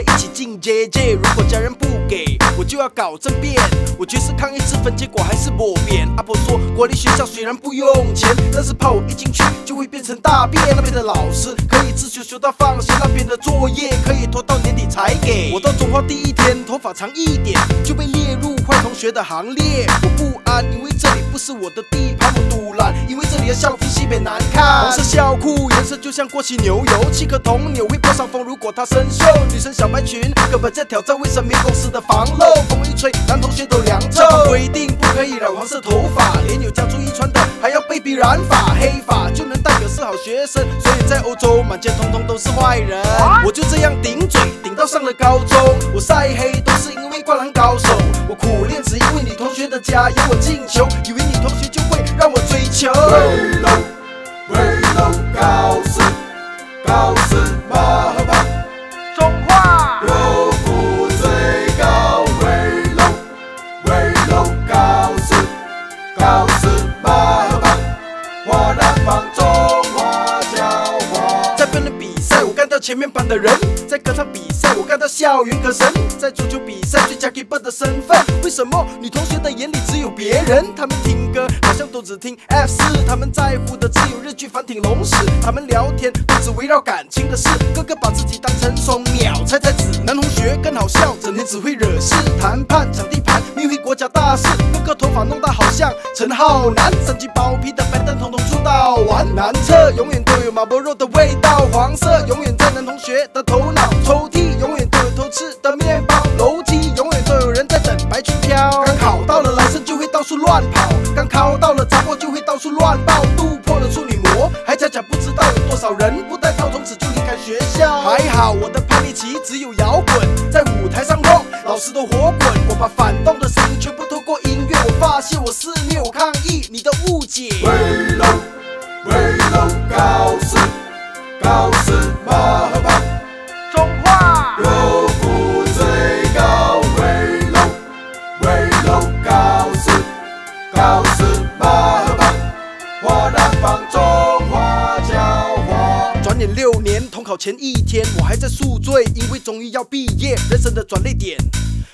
一起进阶界。如果家人不给，我就要搞政变。我绝食抗议自焚，结果还是我扁。阿婆说国立学校虽然不用钱，但是怕我一进去就会变成大便。那边的老师可以自修修到放学，那边的作业可以拖到年底才给。我到中华第一天，头发长一点就被列入坏同学的行列。我不安，因为这里不是我的地盘。我堵拦，因为这里的校服西北难看。红色校裤颜色就像过期牛油，七颗铜牛会破伤风。如果它生锈，女生小白裙根本在挑战卫生棉公司的防漏。风一吹，男同学都凉透。规定不可以染黄色头发，连有家族遗传的还要被逼染发。黑发就能代表是好学生，所以在欧洲满街通通都是坏人。我就这样顶嘴顶到上了高中，我晒黑都是因为灌篮高手。我苦练只因为女同学的加油我进球，以为女同学就会让我追求。前面班的人；在歌唱比赛，我看到校园歌神；在足球比赛，最佳 keeper 的身份。为什么女同学的眼里只有别人？她们听歌 好像都只听 F 四，她们在乎的只有日剧反町隆史，她们聊天都只围绕感情的事，个个把自己当成双秒猜猜子。男同学更好笑，整天只会惹事，谈判抢地盘，命会国家大事，个头发弄得好像陈浩南，三级包皮的白灯统统出到完。男厕永远都有马波肉的味道，黄色永远在男同学的头脑，抽屉永远都有偷吃的面包，楼梯永远都有人在等白裙飘。刚考到了男生就会到处乱跑，刚考到了杂货就会到处乱抱，肚破了处女膜，还恰恰不知道有多少人不带套从此就离开学校。还好我的叛逆期只有摇滚，在舞台上晃，老师都火滚，我把反动的声音全你考前一天，我还在宿醉，因为终于要毕业，人生的转捩点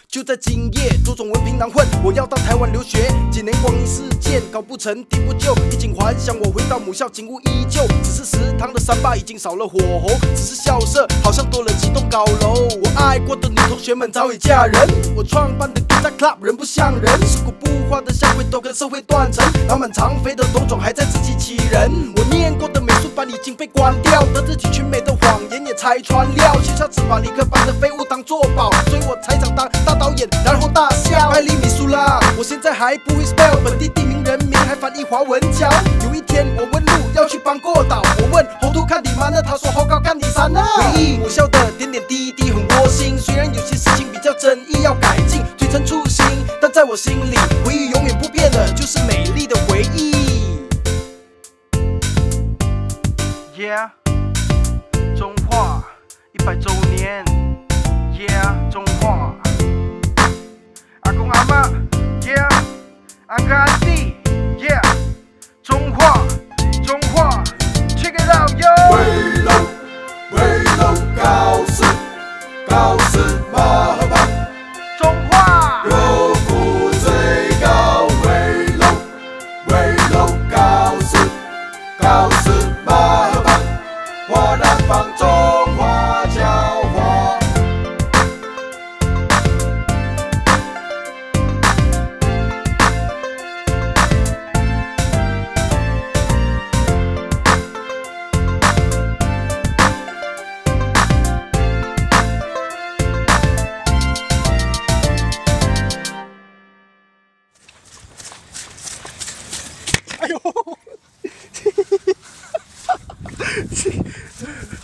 就在今夜。多种文凭难混，我要到台湾留学。几年光阴似箭，搞不成敌不就。衣锦还乡，我回到母校，景物依旧，只是食堂的三八已经少了火候，只是校舍好像多了几栋高楼。我爱过的女同学们早已嫁人，我创办的 Guitar Club 人不像人，尸骨不化的校徽都跟社会断层，脑满肠肥的董总还在自欺欺人。我念过的美班已经被关掉，得知体群美的谎言也拆穿了。学校只把理科班的废物当作宝，所以我才想当大导演，然后大笑。艾丽米苏拉，我现在还不会 spell 本地地名人名，还翻译华文教。有一天我问路要去邦过岛，我问红土看你妈呢他说好高看你山呢。回忆母校的点点滴滴很窝心，虽然有些事情比较争议要改进，推陈出新，但在我心里，Yeah，中华一百周年，Yeah，中华。阿公阿妈，Yeah，阿哥阿弟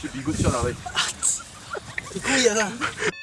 去比过笑哪位？你故意的。